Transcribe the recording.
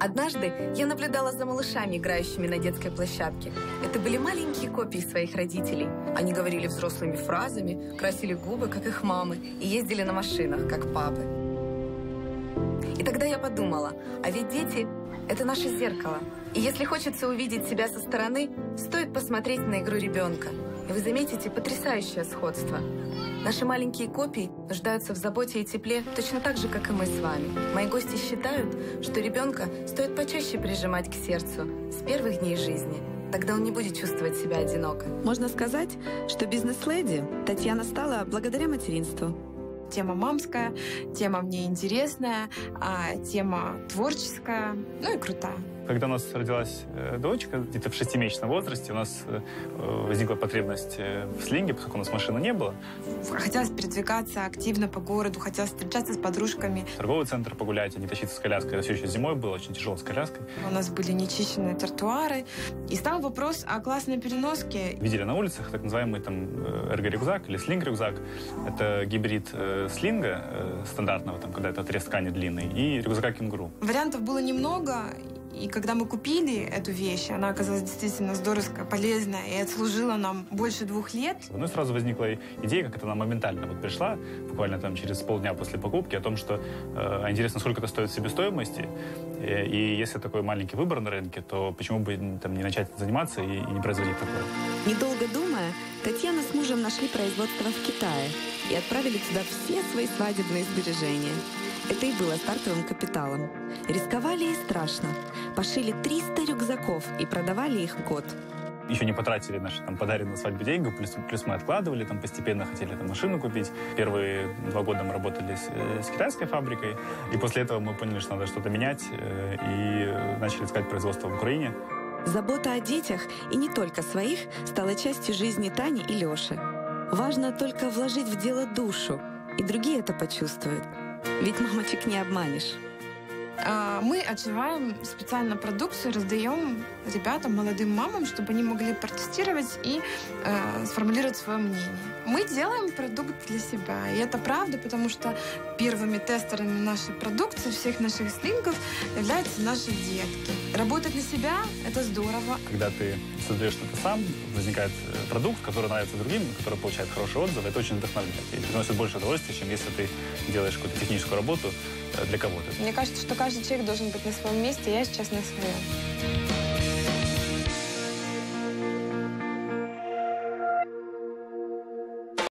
Однажды я наблюдала за малышами, играющими на детской площадке. Это были маленькие копии своих родителей. Они говорили взрослыми фразами, красили губы, как их мамы, и ездили на машинах, как папы. И тогда я подумала, а ведь дети – это наше зеркало. И если хочется увидеть себя со стороны, стоит посмотреть на игру ребенка. И вы заметите потрясающее сходство. Наши маленькие копии нуждаются в заботе и тепле точно так же, как и мы с вами. Мои гости считают, что ребенка стоит почаще прижимать к сердцу с первых дней жизни. Тогда он не будет чувствовать себя одиноко. Можно сказать, что бизнес-леди Татьяна стала благодаря материнству. Тема мамская, тема мне интересная, а тема творческая, ну и крутая. Когда у нас родилась э, дочка, где-то в шестимесячном возрасте, у нас э, возникла потребность э, в слинге, поскольку у нас машины не было. Хотелось передвигаться активно по городу, хотелось встречаться с подружками. Торговый центр погулять, а не тащиться с коляской. Это все еще зимой было, очень тяжело с коляской. У нас были нечищенные тротуары. И стал вопрос о классной переноске. Видели на улицах так называемый там эрго-рюкзак или слинг-рюкзак. Это гибрид слинга стандартного, там, когда это отрез ткани длинный, и рюкзака кенгуру. Вариантов было немного, и когда мы купили эту вещь, она оказалась действительно здоровская, полезная и отслужила нам больше двух лет. Ну и сразу возникла идея, как это нам моментально вот пришла, буквально там через полдня после покупки, о том, что э, интересно, сколько это стоит себестоимости. И, и если такой маленький выбор на рынке, то почему бы там не начать заниматься и, и не производить такое? Недолго думая, Татьяна с мужем нашли производство в Китае и отправили туда все свои свадебные сбережения. Это и было стартовым капиталом. Рисковали и страшно. Пошили 300 рюкзаков и продавали их год. Еще не потратили наши там подаренные на свадьбу деньги, плюс, плюс мы откладывали, там постепенно хотели там машину купить. Первые два года мы работали с, э, с китайской фабрикой, и после этого мы поняли, что надо что-то менять, э, и начали искать производство в Украине. Забота о детях, и не только своих, стала частью жизни Тани и Леши. Важно только вложить в дело душу, и другие это почувствуют. Ведь мамочек не обманешь. А, мы отживаем специально продукцию, раздаем ребятам, молодым мамам, чтобы они могли протестировать и э, сформулировать свое мнение. Мы делаем продукт для себя. И это правда, потому что первыми тестерами нашей продукции, всех наших слингов, являются наши детки. Работать на себя — это здорово. Когда ты создаешь что-то сам, возникает э, продукт, который нравится другим, который получает хорошие отзывы, это очень вдохновляет. И приносит больше удовольствия, чем если ты делаешь какую-то техническую работу э, для кого-то. Мне кажется, что каждый человек должен быть на своем месте, я сейчас на своем.